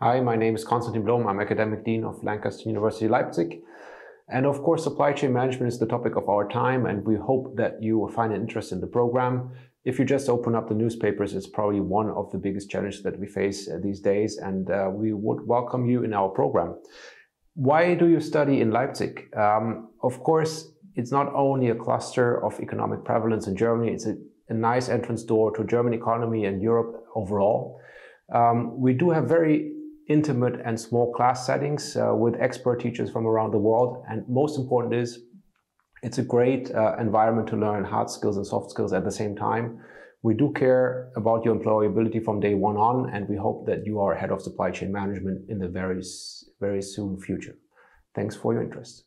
Hi, my name is Konstantin Blom. I'm Academic Dean of Lancaster University Leipzig. And of course, supply chain management is the topic of our time, and we hope that you will find an interest in the program. If you just open up the newspapers, it's probably one of the biggest challenges that we face uh, these days, and uh, we would welcome you in our program. Why do you study in Leipzig? Um, of course, it's not only a cluster of economic prevalence in Germany, it's a, a nice entrance door to German economy and Europe overall. Um, we do have very intimate and small class settings uh, with expert teachers from around the world. And most important is it's a great uh, environment to learn hard skills and soft skills at the same time. We do care about your employability from day one on, and we hope that you are head of supply chain management in the very, very soon future. Thanks for your interest.